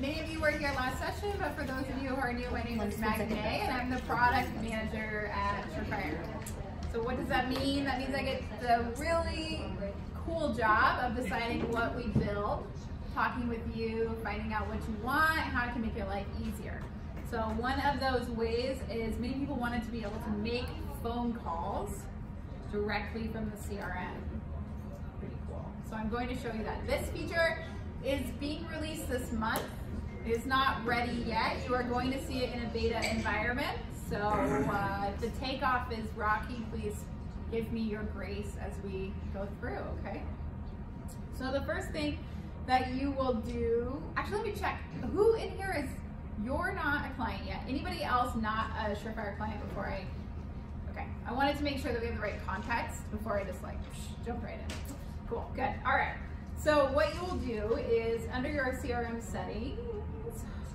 many of you were here last session, but for those of you who are new, my name is Maggie and I'm the product manager at Surefire. So what does that mean? That means I get the really cool job of deciding what we build, talking with you, finding out what you want, how I can make your life easier. So one of those ways is many people wanted to be able to make phone calls directly from the CRM. Pretty cool. So I'm going to show you that. This feature is being released this month. It is not ready yet. You are going to see it in a beta environment. So uh, if the takeoff is rocky, please give me your grace as we go through, okay? So the first thing that you will do, actually let me check, who in here is, you're not a client yet. Anybody else not a Surefire client before I, okay. I wanted to make sure that we have the right context before I just like jump right in. Cool, good, all right. So what you will do is under your CRM settings,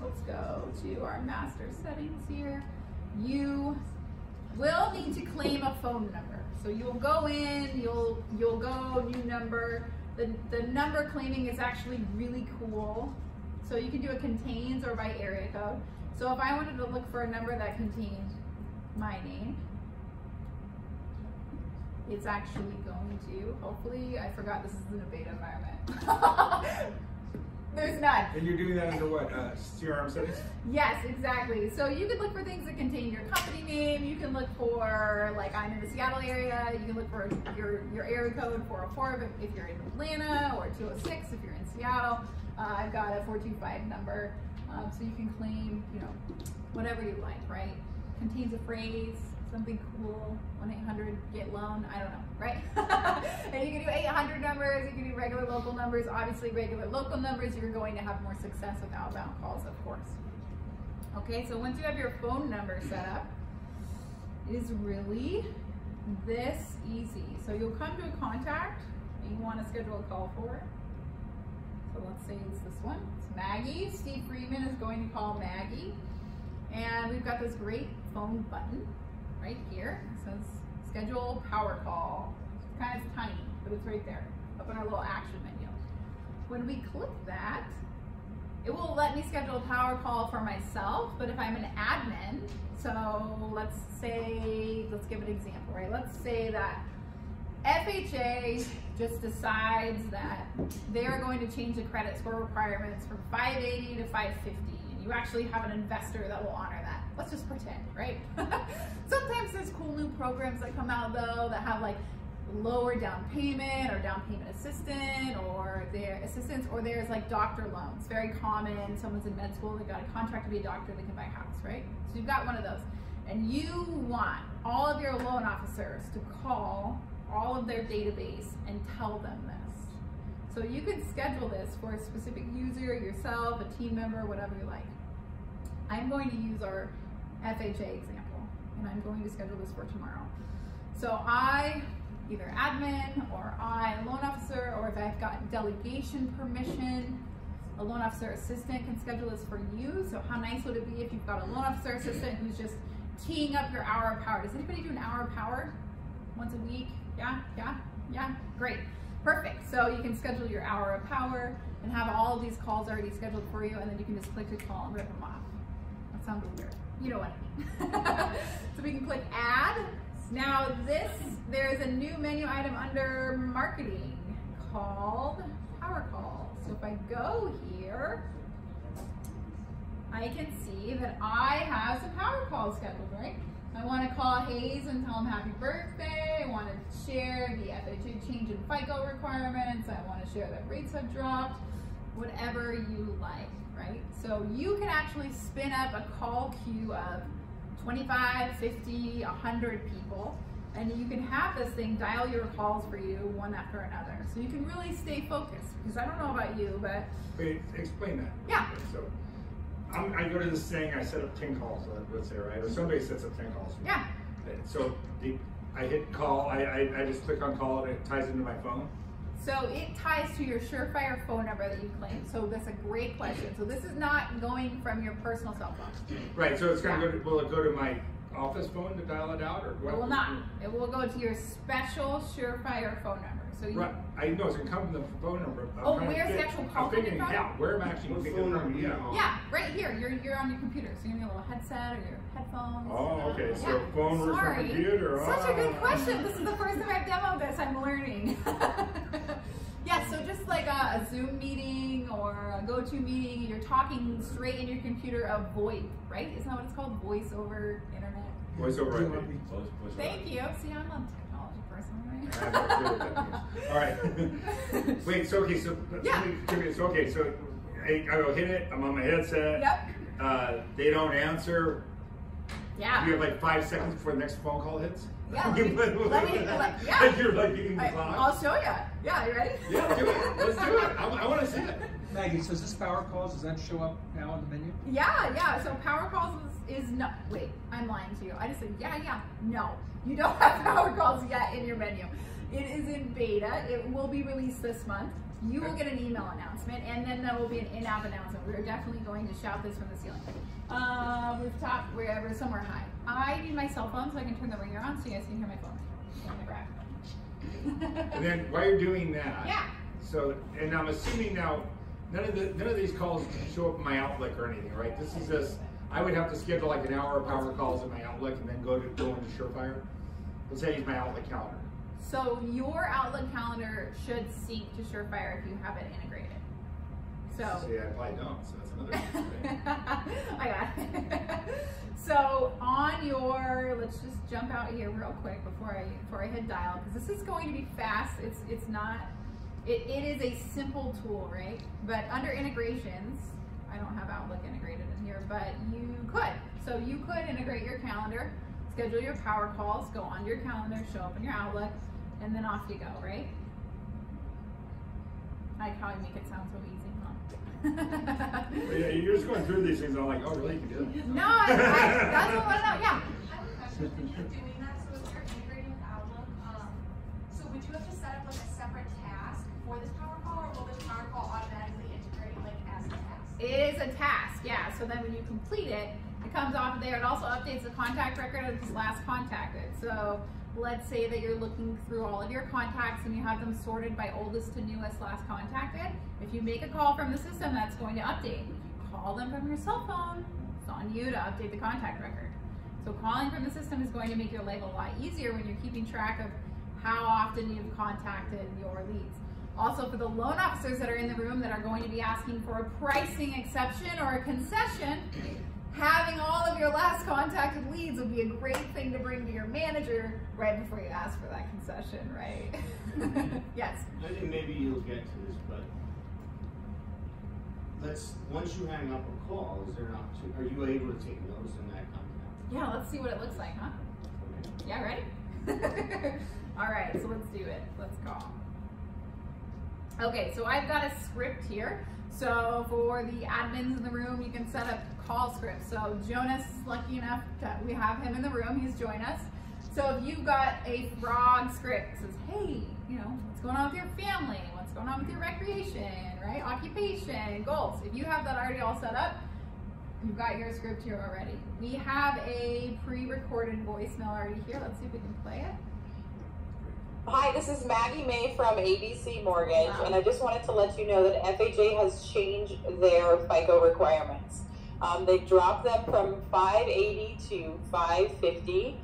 let's go to our master settings here. You will need to claim a phone number. So you'll go in, you'll you'll go new number. The, the number claiming is actually really cool. So you can do it contains or by area code. So if I wanted to look for a number that contained my name, it's actually going to, hopefully, I forgot this is in a beta environment. There's none. And you're doing that under what, uh, CRM settings? Yes, exactly. So you can look for things that contain your company name. You can look for, like, I'm in the Seattle area. You can look for your, your area code 404 if, if you're in Atlanta, or 206 if you're in Seattle. Uh, I've got a 425 number. Um, so you can claim, you know, whatever you like, right? Contains a phrase, something cool, 1-800-GET-LOAN, I don't know, right? and you can do 800 numbers, you can do regular local numbers. Obviously, regular local numbers, you're going to have more success with outbound calls, of course. Okay, so once you have your phone number set up, it is really this easy. So you'll come to a contact and you want to schedule a call for. So let's say it's this one. It's Maggie. Steve Freeman is going to call Maggie. And we've got this great phone button right here. It says schedule power call. It's kind of tiny, but it's right there up in our little action menu. When we click that, it will let me schedule a power call for myself, but if I'm an admin, so let's say, let's give an example, right? Let's say that FHA just decides that they're going to change the credit score requirements from 580 to 550, and you actually have an investor that will honor that let's just pretend, right? Sometimes there's cool new programs that come out though that have like lower down payment or down payment assistant or their assistance or there's like doctor loans. Very common. Someone's in med school, they got a contract to be a doctor, they can buy a house, right? So you've got one of those. And you want all of your loan officers to call all of their database and tell them this. So you can schedule this for a specific user, yourself, a team member, whatever you like. I'm going to use our FHA example, and I'm going to schedule this for tomorrow. So I, either admin or I, loan officer, or if I've got delegation permission, a loan officer assistant can schedule this for you. So how nice would it be if you've got a loan officer assistant who's just teeing up your hour of power. Does anybody do an hour of power once a week? Yeah, yeah, yeah, great. Perfect. So you can schedule your hour of power and have all of these calls already scheduled for you, and then you can just click to call and rip them off. That sounds weird you know what I mean. so we can click add. Now this, there's a new menu item under marketing called power call. So if I go here, I can see that I have some power calls scheduled, right? I want to call Hayes and tell him happy birthday. I want to share the FHA change in FICO requirements. I want to share that rates have dropped. Whatever you like right? So you can actually spin up a call queue of 25, 50, 100 people, and you can have this thing dial your calls for you one after another. So you can really stay focused, because I don't know about you, but... Wait, explain that. Yeah. So I'm, i go to this thing, I set up 10 calls, uh, let's say, right? Or somebody sets up 10 calls. Yeah. So the, I hit call, I, I, I just click on call and it ties into my phone? So it ties to your Surefire phone number that you claim. So that's a great question. So this is not going from your personal cell phone. Right. So it's going to go. To, will it go to my office phone to dial it out, or what? It will not. It will go to your special Surefire phone number. So you, Right, I know it's gonna come from the phone number. I'm Oh, trying to where's the fig- actual I'm call coming figuring from? out where am I'm actually What picking phone it from, number do yeah. yeah, right here. You're you're on your computer, so you're gonna need a little headset or your headphones. Oh, okay, so Yeah, phone versus sorry. computer, Such a good ah. question. This is the first time I've demoed this. I'm learning. yeah, so just like a, a Zoom meeting or a GoToMeeting, and you're talking straight in your computer of VoIP, right? Isn't that what it's called? Voice over internet. Voice over IP. Close, close Thank you. See, I'm a technology person, I have no clue what that means. All right. right? Wait, so okay, so Yeah. let me- give me- so okay, so I, I go hit it. I'm on my headset. Yep. Uh, they don't answer. Yeah. You have like five seconds before the next phone call hits. Yeah, let me- let me- let- yeah. You're like getting the I, clock. I'll show you. Yeah, you ready? Yeah, do it. Let's do it. I, I want to see it. Maggie, so is this power calls, does that show up now on the menu? Yeah, yeah. So power calls is, is not. Wait, I'm lying to you. I just said yeah, yeah. No, you don't have power calls yet in your menu. It is in beta. It will be released this month. You will get an email announcement, and then there will be an in-app announcement. We're definitely going to shout this from the ceiling. Uh, rooftop, wherever, somewhere high. I need my cell phone so I can turn the ringer on so you guys can hear my phone. And then while you're doing that, Yeah. So, and I'm assuming now, none of the none of these calls show up in my Outlook or anything, right? This is just I would have to schedule like an hour of power calls in my Outlook and then go to go into Surefire. Let's say I use my Outlook calendar. So your Outlook calendar should sync to Surefire if you have it integrated. So See, I probably don't. So that's another. thing. I got it. so on your, let's just jump out here real quick before I before I hit dial because this is going to be fast. It's it's not. It, it is a simple tool, right? But under integrations, I don't have Outlook integrated in here, but you could. So you could integrate your calendar, schedule your power calls, go onto your calendar, show up in your Outlook, and then off you go, right? I like how I make it sound so easy, yeah, you're just going through these things. I'm like, oh, really? You can do that? No, I, I, that's what I want to know. Yeah. I have a question. When you're doing that, so if you're integrating with Outlook, um, so would you have to set up like a separate task for this power call, or will this power call automatically integrate like as a task? It is a task, yeah. So then when you complete it, it comes off of there. It also updates the contact record of this last contacted. So let's say that you're looking through all of your contacts and you have them sorted by oldest to newest last contacted. If you make a call from the system, that's going to update. Call them from your cell phone, it's on you to update the contact record. So calling from the system is going to make your life a lot easier when you're keeping track of how often you've contacted your leads. Also, for the loan officers that are in the room that are going to be asking for a pricing exception or a concession, having all of your last contacted leads would be a great thing to bring to your manager right before you ask for that concession, right? yes. I think maybe you'll get to this, but let's, once you hang up a call, is there an opportunity, are you able to take notes in that contact? Yeah, let's see what it looks like, huh? Okay. Yeah, ready? All right, so let's do it. Let's call. Okay, so I've got a script here. So for the admins in the room, you can set up call scripts. So Jonas is lucky enough that we have him in the room. He's joined us. So if you've got a frog script says, hey, you know, what's going on with your family? What's going on with your recreation, right? Occupation, goals. If you have that already all set up, You've got your script here already. We have a pre-recorded voicemail already here. Let's see if we can play it. Hi, this is Maggie Mae from ABC Mortgage, and I just wanted to let you know that FHA has changed their FICO requirements. Um, they dropped them from 580 to 550,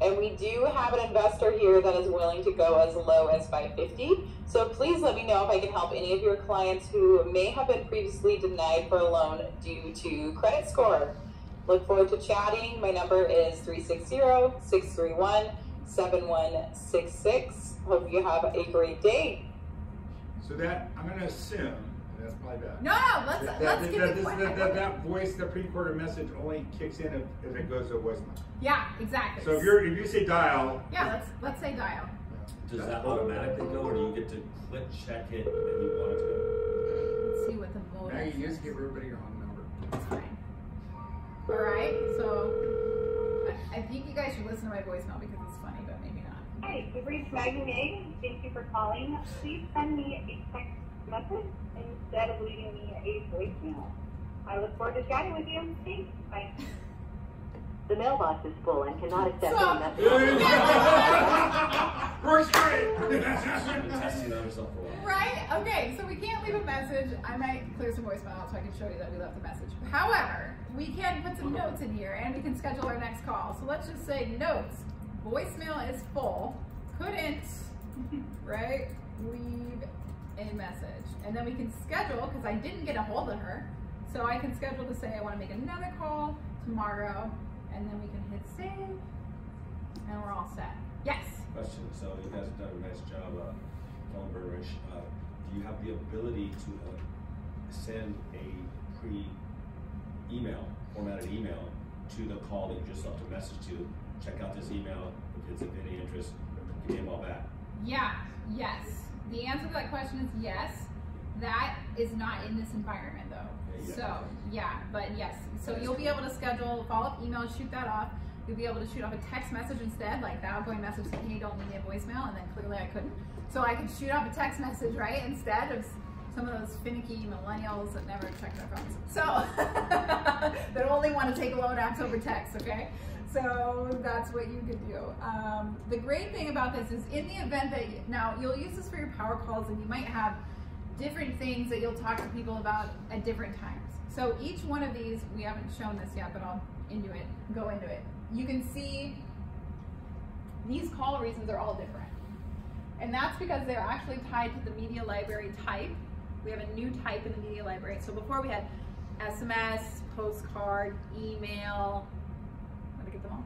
and we do have an investor here that is willing to go as low as 550. So please let me know if I can help any of your clients who may have been previously denied for a loan due to credit score. Look forward to chatting. My number is 360 631 7166. Hope you have a great day. So that I'm going to assume, and that's probably bad. No, no, let's That, let's that, get that, the this- that, that, that voice, the pre-recorded message only kicks in if, if it goes to a voicemail. Yeah, exactly. So if you're if you say dial, yeah, let's let's say dial. Does that automatically go, or do you get to click check it and you want it to Let's see what the mode Maggie, is. you just give everybody your home number. That's fine. All right, so I, think you guys should listen to my voicemail because it's funny, but maybe not. Hi, you've reached Maggie Mae. Thank you for calling. Please send me a text message instead of leaving me a voicemail. I look forward to chatting with you. Thanks. Bye. The mailbox is full and cannot accept So- any messages. Works great. Been testing on yourself for a while. Right? Okay, so we can't leave a message. I might clear some voicemail so I can show you that we left a message. However, we can put some notes in here and we can schedule our next call. So let's just say notes. Voicemail is full. Couldn't, right, leave a message. And then we can schedule, because I didn't get a hold of her, so I can schedule to say I want to make another call tomorrow, and then we can hit save, and we're all set. Yes? Question, so you guys have done a nice job, uh, Phone Burridge, uh, do you have the ability to, uh, send a pre-email, formatted email to the call that you just left a message to? Check out this email, if it's of any interest, give me a call back. Yeah, yes. The answer to that question is yes. That is not in this environment though. Yeah, yeah. So, yeah, but yes. So you'll be able to schedule a follow-up email, shoot that off. You'll be able to shoot off a text message instead, like the outgoing message saying, hey, don't leave me a voicemail, and then clearly I couldn't. So I could shoot off a text message, right, instead of some of those finicky millennials that never check their phones. So, that only want to take a loan apps over text, okay? So that's what you could do. Um, the great thing about this is in the event that, now you'll use this for your power calls and you might have different things that you'll talk to people about at different times. So each one of these, we haven't shown this yet, but I'll into it, go into it. You can see these call reasons are all different. And that's because they're actually tied to the media library type. We have a new type in the media library. So before we had SMS, postcard, email, let me get them all.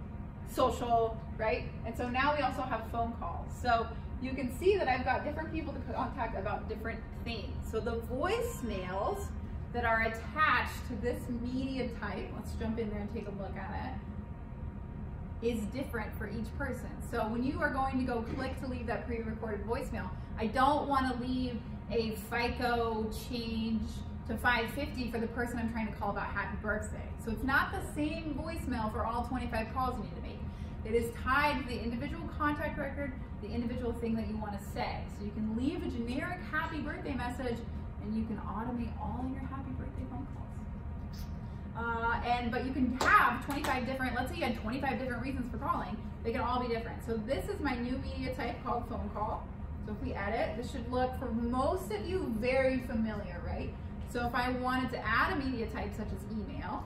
Social, right? And so now we also have phone calls. So you can see that I've got different people to contact about different things. So the voicemails that are attached to this media type, let's jump in there and take a look at it, is different for each person. So when you are going to go click to leave that pre-recorded voicemail, I don't want to leave a FICO change to 550 for the person I'm trying to call about happy birthday. So it's not the same voicemail for all 25 calls you need to make. It is tied to the individual contact record, the individual thing that you want to say. So you can leave a generic happy birthday message and you can automate all your happy birthday phone calls. Uh, and but you can have 25 different. Let's say you had 25 different reasons for calling. They can all be different. So this is my new media type called phone call. So if we edit, this should look for most of you very familiar, right? So if I wanted to add a media type such as email,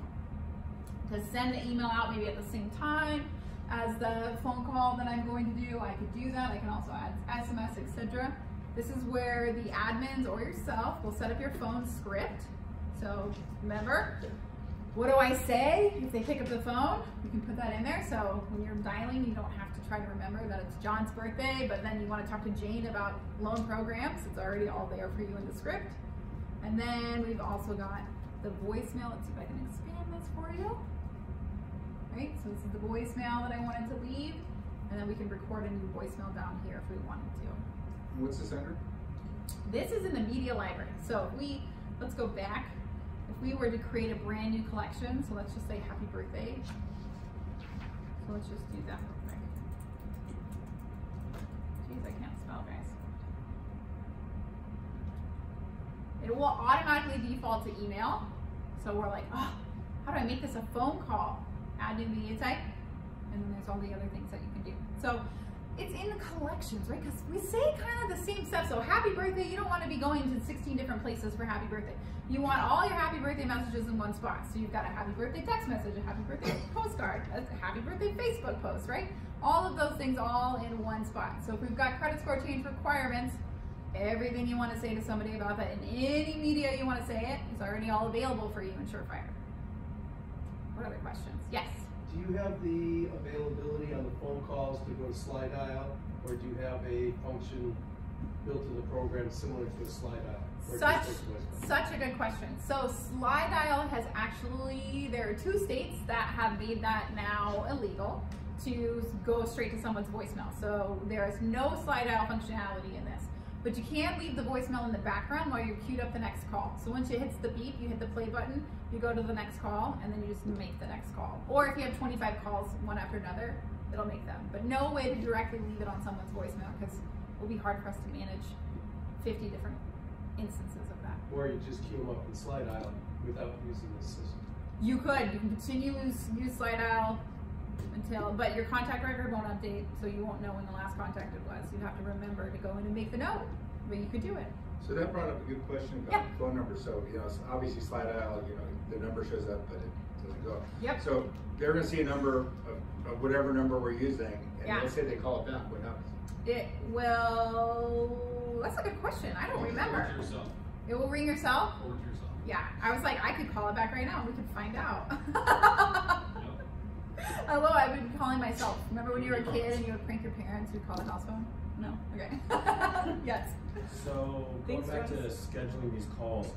to send the email out maybe at the same time as the phone call that I'm going to do, I could do that. I can also add SMS, etc. This is where the admins or yourself will set up your phone script. So remember, what do I say if they pick up the phone? You can put that in there. So when you're dialing, you don't have to try to remember that it's John's birthday, but then you want to talk to Jane about loan programs. It's already all there for you in the script. And then we've also got the voicemail. Let's see if I can expand this for you. Right, so this is the voicemail that I wanted to leave. And then we can record a new voicemail down here if we wanted to. What's this under? This is in the media library. So if we, let's go back. If we were to create a brand new collection, so let's just say happy birthday. So let's just do that real quick. Jeez, I can't spell, guys. It will automatically default to email. So we're like, oh, how do I make this a phone call? Add new media type. And then there's all the other things that you can do. So it's in the collections, right? Because we say kind of the same stuff. So happy birthday, you don't want to be going to 16 different places for happy birthday. You want all your happy birthday messages in one spot. So you've got a happy birthday text message, a happy birthday postcard, a happy birthday Facebook post, right? All of those things all in one spot. So if we've got credit score change requirements, everything you want to say to somebody about that in any media you want to say it is already all available for you in Surefire. What other questions? Yes. Do you have the availability on the phone calls to go to Slydial, or do you have a function built in the program similar to a Slydial? Such, such a good question. So Slydial has actually, there are two states that have made that now illegal to go straight to someone's voicemail. So there is no Slydial functionality in this. But you can leave the voicemail in the background while you're queued up the next call. So once it hits the beep, you hit the play button, you go to the next call, and then you just make the next call. Or if you have 25 calls, one after another, it'll make them. But no way to directly leave it on someone's voicemail because it will be hard for us to manage 50 different instances of that. Or you just queue them up in Slydial without using the system? You could. You can continue to use, Slydial until, but your contact record won't update, so you won't know when the last contacted was. You'd have to remember to go in and make the note, but you could do it. So that brought up a good question about Yeah. phone numbers. So, you know, it's obviously Slydial, you know, the number shows up, but it doesn't go. Yep. So they're gonna see a number of, of whatever number we're using, and Yeah. let's say they call it back, what happens? It will. That's a good question. I don't remember. Forward to yourself. It will ring yourself. Forward yourself. Yeah, I was like, I could call it back right now. and We could find out. Although I've been calling myself. Remember when you were a kid and you would prank your parents? You'd call the house phone. No. Okay. yes. So going Thanks, back to scheduling these calls,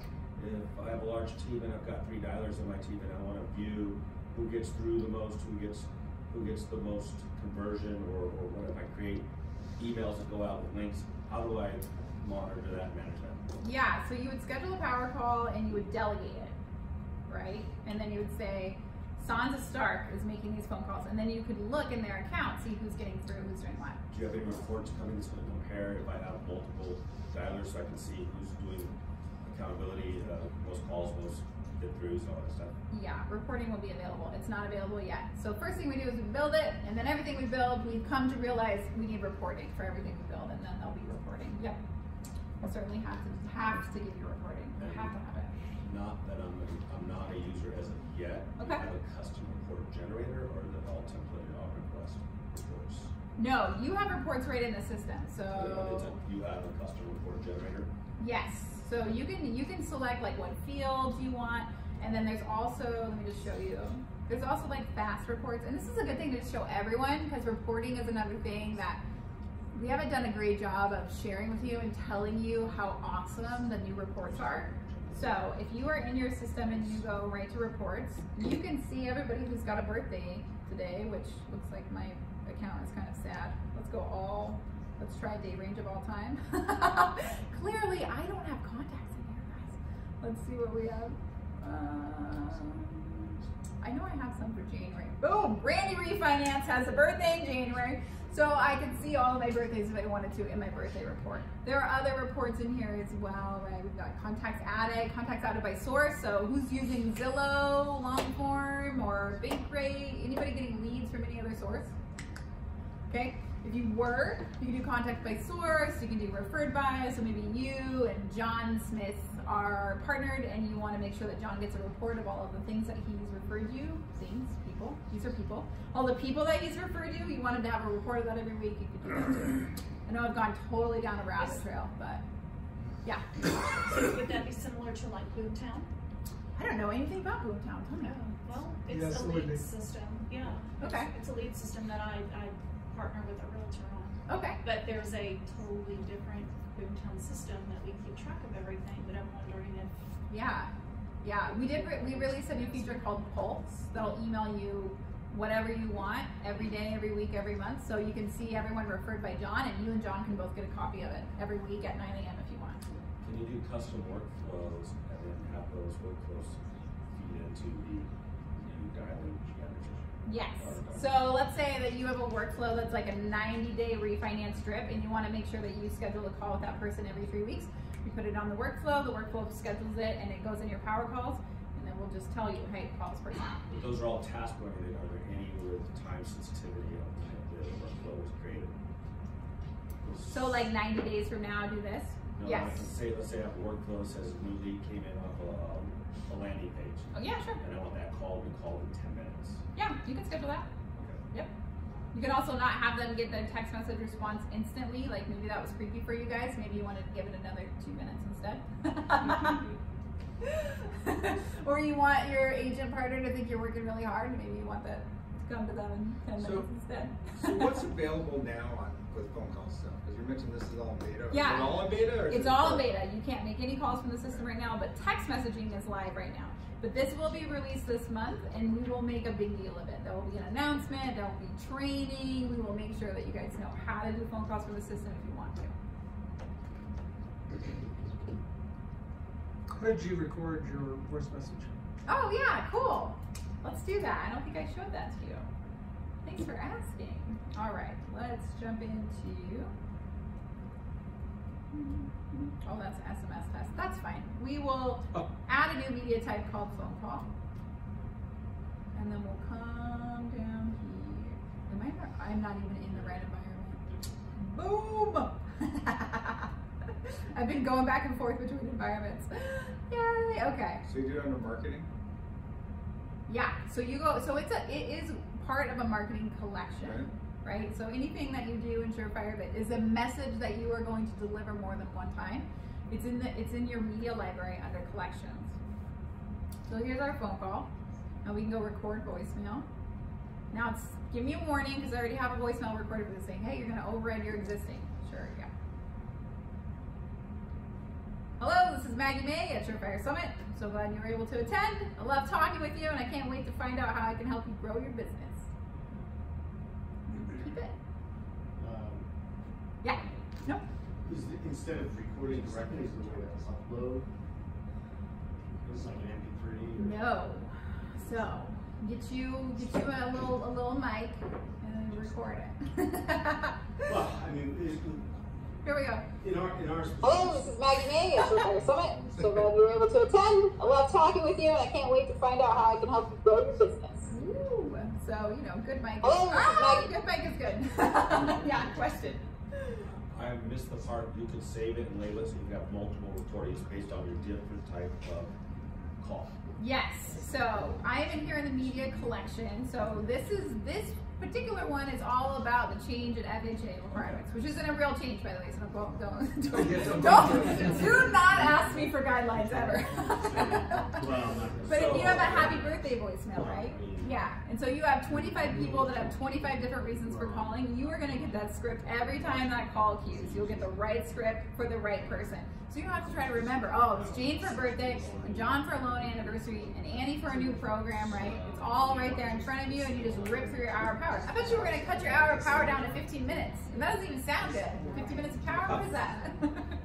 if I have a large team and I've got three dialers on my team and I want to view who gets through the most, who gets who gets the most conversion, or, or what if I create emails that go out with links, how do I monitor that and manage that? Yeah, so you would schedule a power call and you would delegate it, right? And then you would say, Sansa Stark is making these phone calls, and then you could look in their account, see who's getting through, who's doing what. Do you have any reports coming to compare if I have multiple dialers so I can see who's doing accountability, uh, most calls, most get throughs, all that stuff? Yeah, reporting will be available. It's not available yet. So first thing we do is we build it, and then everything we build, we come to realize we need reporting for everything we build, and then there'll be reporting. Yep. We'll certainly have to have to give you reporting. We have to have. Not that I'm, a, I'm not a user as of yet. Do Okay. you have a custom report generator or it all templated on request reports? No, you have reports right in the system. So a- You have a custom report generator? yes, so you can you can select like what fields you want, and then there's also let me just show you. There's also like fast reports, and this is a good thing to show everyone because reporting is another thing that we haven't done a great job of sharing with you and telling you how awesome the new reports are. So if you are in your system and you go right to reports, you can see everybody who's got a birthday today, which looks like my account is kind of sad. Let's go all, let's try day range of all time. Clearly, I don't have contacts in here, guys. Let's see what we have. Um, I know I have some for January. Boom! Randy Refinance has a birthday in January. So I can see all of my birthdays if I wanted to in my birthday report. There are other reports in here as well, right? We've got contacts added, contacts added by source. So who's using Zillow, Longform, or Bankrate? Anybody getting leads from any other source? Okay. If you were, you can do contact by source, you can do referred by, so maybe you and John Smith are partnered and you want to make sure that John gets a report of all of the things that he's referred you, things, people, these are people. All the people that he's referred to, you wanted to have a report of that every week, you could do that too. I know I've gone totally down a rabbit trail, but yeah. Would that be similar to like Boomtown? I don't know anything about Boomtown, tell me. Oh, well, it's it a lead be. system, yeah. Okay. It's a lead system that I, I partner with a realtor on. Okay. But there's a totally different Boomtown system that we keep track of everything, but I'm wondering if Yeah, yeah. We did. Re- we released a new feature called Pulse that'll email you whatever you want every day, every week, every month, so you can see everyone referred by John, and you and John can both get a copy of it every week at 9 a.m. if you want. Can you do custom workflows and then have those workflows feed into the new dialing? Yes. So let's say that you have a workflow that's like a 90-day refinance drip, and you want to make sure that you schedule a call with that person every three weeks. You put it on the workflow. The workflow schedules it, and it goes in your power calls, and then we'll just tell you, hey, call this person. But those are all task oriented. Are there any with time sensitivity of when the workflow was created? So like 90 days from now, do this. No, yes. like, let's say let's say I have a workflow that says a new lead came in off a, a landing page. Oh yeah, sure. And I want that call to be called in ten minutes. Yeah, you can schedule that. Okay. Yep. You can also not have them get the text message response instantly. Like maybe that was creepy for you guys. Maybe you wanted to give it another two minutes instead. or you want your agent partner to think you're working really hard. Maybe you want that to come to them in ten So- minutes instead. So what's available now on with phone calls stuff? Because you mentioned this is all in beta. Yeah. Is it all in beta? Or It's it all in beta. You can't make any calls from the system right now, but text messaging is live right now. But this will be released this month, and we will make a big deal of it. There will be an announcement, there will be training. We will make sure that you guys know how to do phone calls from the system if you want to. How did you record your voice message? Oh yeah, cool. Let's do that. I don't think I showed that to you. Thanks for asking. All right, let's jump into. Oh, that's SMS test. That's fine. We will Oh. add a new media type called phone call. And then we'll come down here. Am I? not- I'm not even in the right environment. Boom. I've been going back and forth between environments. Yay. Okay. So you do it under marketing? Yeah. So you go. So it's a. It is part of a marketing collection. Right. right? So anything that you do in Surefire that is a message that you are going to deliver more than one time, it's in the it's in your media library under collections. So here's our phone call. Now we can go record voicemail. Now it's give me a warning because I already have a voicemail recorded with it saying, hey, you're gonna override your existing. Sure, yeah. Hello, this is Maggie Mae at Surefire Summit. I'm so glad you were able to attend. I love talking with you and I can't wait to find out how I can help you grow your business. No. Is the, instead of recording directly, is the way to upload? It's like an MP3 or? No. So get you get you a little a little mic and then record it. Well, I mean, is, Here we go. in our, in our. Hello, this is Maggie Mae at Surefire Summit. So glad you were able to attend. I love talking with you, and I can't wait to find out how I can help you grow your business. Ooh. So you know, good mic. Is, Hello, this is ah, Maggie. good mic is good. yeah. Question. I missed the part, you could save it and label it so you can have multiple recordings based on your different type of call. Yes. So I am in here in the media collection. So this is this particular one is all about the change in FHA requirements, which isn't a real change, by the way. So don't don't don't, don't do not ask me for guidelines ever. But if you have a happy birthday voicemail, right? Yeah. And so you have 25 people that have 25 different reasons for calling. You are going to get that script every time that call cues. You'll get the right script for the right person. So you don't have to try to remember, oh, it's Jane for birthday, and John for a loan anniversary, and Annie for a new program, right? It's all right there in front of you, and you just rip through your hour of I bet you were going to cut your hour of power down to 15 minutes. And that doesn't even sound good. 15 minutes of power? What is that?